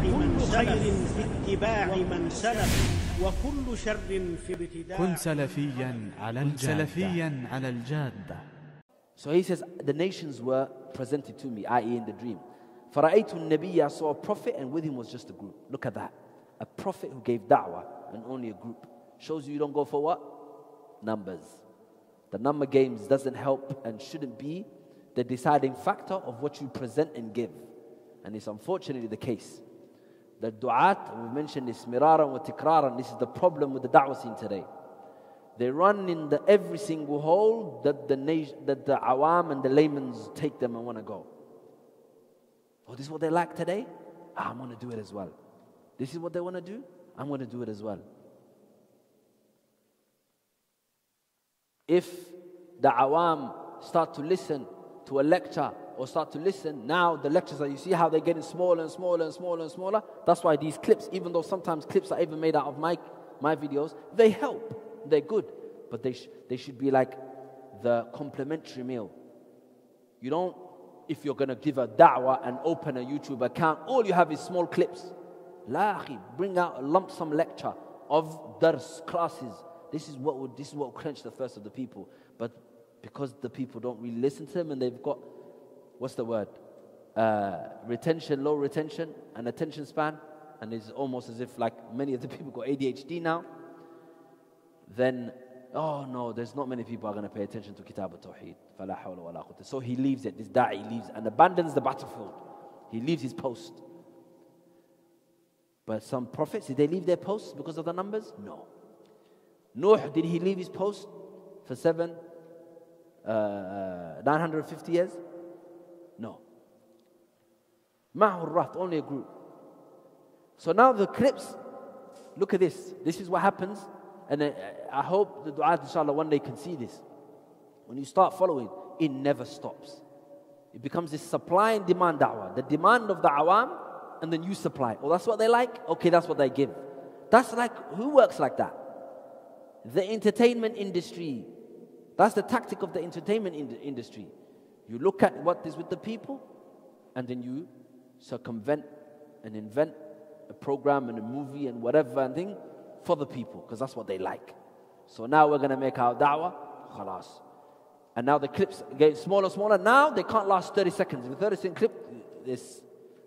من خير في اتباع من سلف وكل شر في ابتداع كن سلفيا على الجادة سلفيا على الجادة So he says, the nations were presented to me, i.e. in the dream. فَرَأَيْتُ النَّبِيَّ I saw a prophet and with him was just a group. Look at that. A prophet who gave da'wah and only a group. Shows you you don't go for what? Numbers. The number games doesn't help and shouldn't be the deciding factor of what you present and give. And it's unfortunately the case. The du'at, we mentioned this miraran wa tikraran, this is the problem with the da'wah scene today. They run in the every single hole that the nation, that the awam and the laymen's take them and want to go. Oh, this is what they like today? Ah, I'm going to do it as well. This is what they want to do? I'm going to do it as well. If the awam start to listen to a lecture or start to listen, now the lectures are, you see how they're getting smaller and smaller and smaller and smaller? That's why these clips, even though sometimes clips are even made out of my, my videos, they help. They're good. But they, sh- they should be like the complementary meal. You don't, if you're going to give a da'wah and open a YouTube account, all you have is small clips. La akhi, bring out a lump sum lecture of dars, classes. This is what would, this is what will the thirst of the people. But because the people don't really listen to them and they've got, what's the word? Uh, retention, low retention, and attention span, and it's almost as if like many of the people got ADHD now, then oh no, there's not many people are going to pay attention to Kitab al-Tawheed. So he leaves it, this da'i leaves and abandons the battlefield. He leaves his post. But some prophets, did they leave their posts because of the numbers? No. Nuh, did he leave his post for seven, uh, 950 years? No. Ma'hur only a group. So now the clips, look at this. This is what happens. And I, hope the dua, inshallah, one day can see this. When you start following, it never stops. It becomes this supply and demand da'wah. The demand of the awam, and then you supply. Oh, that's what they like? Okay, that's what they give. That's like, who works like that? The entertainment industry. That's the tactic of the entertainment in industry. You look at what is with the people, and then you circumvent and invent a program and a movie and whatever and thing for the people, because that's what they like. So now we're going to make our da'wah, khalas. And now the clips get smaller smaller. Now they can't last 30 seconds. The 30 second clip, this,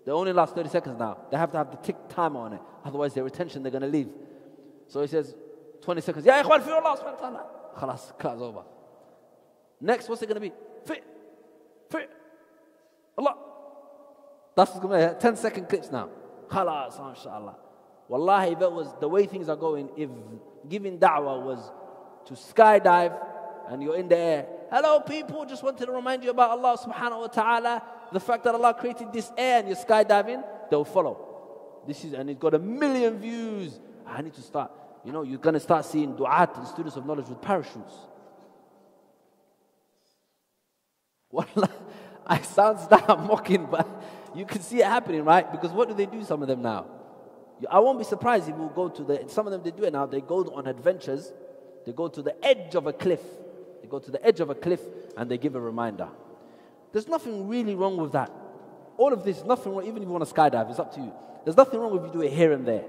they only last 30 seconds now. They have to have the tick timer on it. Otherwise, their retention, they're going to leave. So he says, 20 seconds. Ya ikhwan, fi Allah subhanahu wa ta'ala. Khalas, cut's over. Next, what's it going to be? Allah. That's going to be 10 second clips now. Khalas, inshallah. Wallahi, if it was the way things are going, if giving da'wah was to skydive and you're in the air, hello people, just wanted to remind you about Allah subhanahu wa ta'ala, the fact that Allah created this air and you're skydiving, they'll follow. This is, and it's got a million views. I need to start. You know, you're going to start seeing du'at and students of knowledge with parachutes. Wallah, I sound start mocking, but you can see it happening, right? Because what do they do, some of them now? I won't be surprised if we'll go to the, some of them they do it now, they go on adventures, they go to the edge of a cliff. They go to the edge of a cliff and they give a reminder. There's nothing really wrong with that. All of this, nothing wrong, even if you want to skydive, it's up to you. There's nothing wrong if you do it here and there.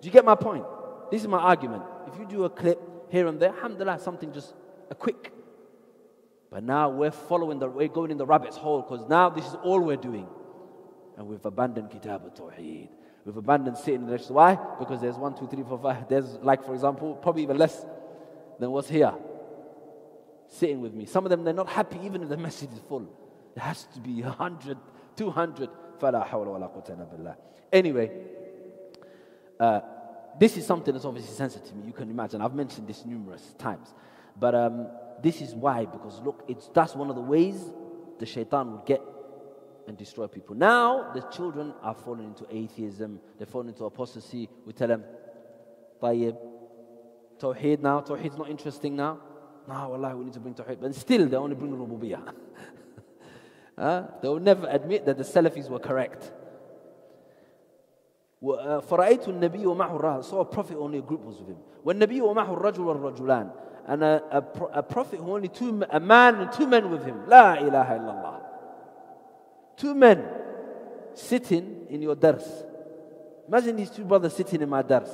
Do you get my point? This is my argument. If you do a clip here and there, alhamdulillah, something just a quick. But now we're following the, we're going in the rabbit's hole because now this is all we're doing. And we've abandoned Kitab al-Tawheed. We've abandoned sitting in the Why? Because there's one, two, three, four, five. There's, like, for example, probably even less than what's here. Sitting with me. Some of them, they're not happy even if the message is full. It has to be 100, 200. Anyway, uh, this is something that's obviously sensitive to me. You can imagine. I've mentioned this numerous times. But um, this is why, because look, it's, that's one of the ways the shaitan would get and destroy people. Now, the children are falling into atheism, they're falling into apostasy. We tell them, Tayyib, Tawheed now, Tawheed's not interesting now. No, Allah, we need to bring Tawheed. But still, they only bring Rububiyyah. uh, they will never admit that the Salafis were correct. فرأيت النبي ومعه الرهط saw a prophet only a group was with him والنبي ومعه الرجل والرجلان and a, a, a prophet who only two, a man and two men with him. La ilaha illallah. Two men sitting in your dars. Imagine these two brothers sitting in my dars.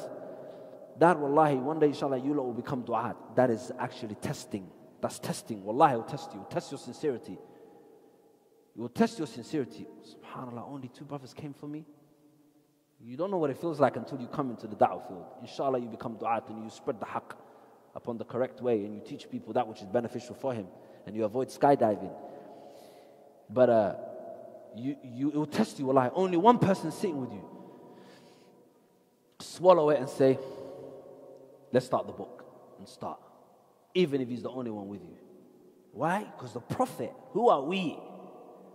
That wallahi, one day inshallah you will become du'at. That is actually testing. That's testing. Wallahi, will test you. Test your sincerity. you will test your sincerity. SubhanAllah, only two brothers came for me. You don't know what it feels like until you come into the da'wah field. Inshallah, you become du'at and you spread the haqq upon the correct way and you teach people that which is beneficial for him and you avoid skydiving. But uh, you, you, it will test you, Allah. Only one person sitting with you. Swallow it and say, let's start the book and start. Even if he's the only one with you. Why? Because the Prophet, who are we?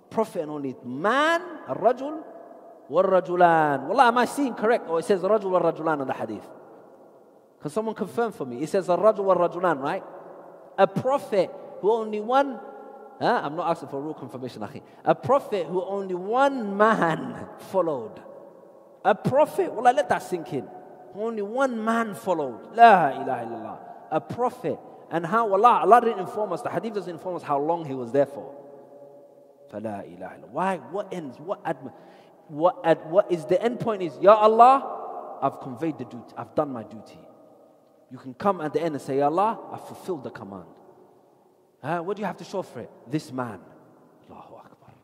Prophet and only man, a rajul, what rajulan. Wallah, am I seeing correct? Or oh, it says rajul wa rajulan in the hadith. Can someone confirm for me? It says الرجل والرجلان, right? A prophet who only one, huh? I'm not asking for real confirmation, akhi. A prophet who only one man followed. A prophet, well, let that sink in. Only one man followed. La ilaha illallah. A prophet. And how Allah, Allah didn't inform us, the hadith doesn't inform us how long he was there for. فلا إله إلا Why? What ends? What admi- what, at, what is the end point is, Ya Allah, I've conveyed the duty, I've done my duty. You can come at the end and say, Ya Allah, I've fulfilled the command. Uh, what do you have to show for it? This man. Allahu Akbar.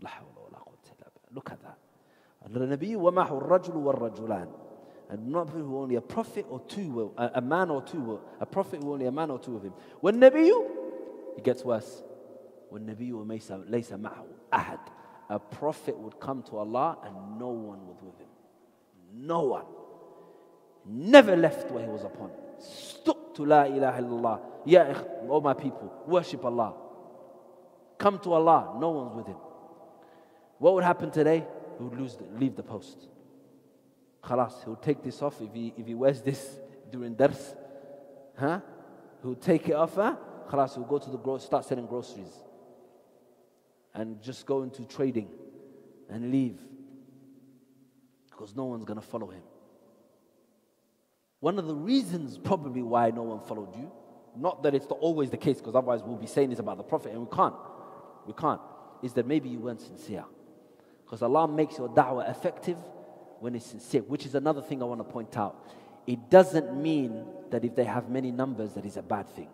La hawla wa la quwwata illa billah. Look at that. النبي ومعه الرجل والرجلان and not who only a prophet or two will, a, a man or two will, a prophet who only a man or two of him. When Nabi, it gets worse. When Nabi ليس معه أحد a prophet would come to Allah and no one was with him. No one. Never left where he was upon. Stuck to La ilaha illallah. Ya oh my people, worship Allah. Come to Allah, no one's with him. What would happen today? He would lose the, leave the post. Khalas, he'll take this off if he, if he wears this during dars. Huh? He'll take it off, huh? Khalas, he'll go to the gro- start selling groceries and just go into trading and leave because no one's going to follow him. One of the reasons, probably, why no one followed you, not that it's always the case, because otherwise we'll be saying this about the Prophet and we can't. We can't. Is that maybe you weren't sincere. Because Allah makes your da'wah effective when it's sincere, which is another thing I want to point out. It doesn't mean that if they have many numbers, that is a bad thing.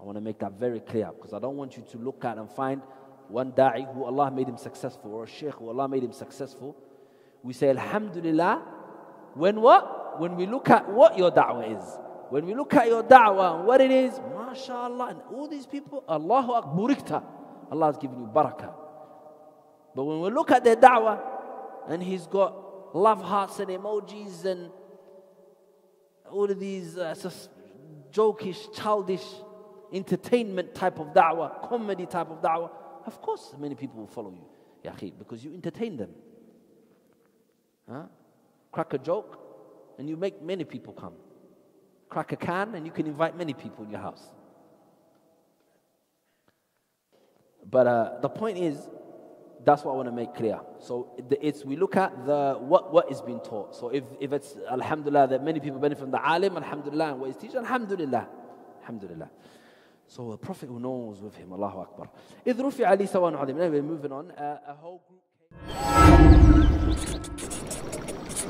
I want to make that very clear because I don't want you to look at and find one da'i who Allah made him successful or a sheikh who Allah made him successful. We say Alhamdulillah when what? When we look at what your da'wah is. When we look at your da'wah and what it is, mashallah, and all these people, Allahu Akbar, Allah has given you barakah. But when we look at their da'wah and he's got love hearts and emojis and all of these uh, jokish, childish, entertainment type of da'wah, comedy type of da'wah, of course many people will follow you, ya because you entertain them. Huh? Crack a joke and you make many people come. Crack a can and you can invite many people in your house. But uh, the point is, that's what I want to make clear. So it's we look at the what what is being taught. So if, if it's Alhamdulillah that many people benefit from the alim, Alhamdulillah, and what is teaching, Alhamdulillah, Alhamdulillah. So a prophet who knows with him, Allahu Akbar. إذ رفع لي سواء عظيم. Anyway, moving on. Uh, a whole group.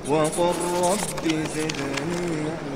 وقل رب زدني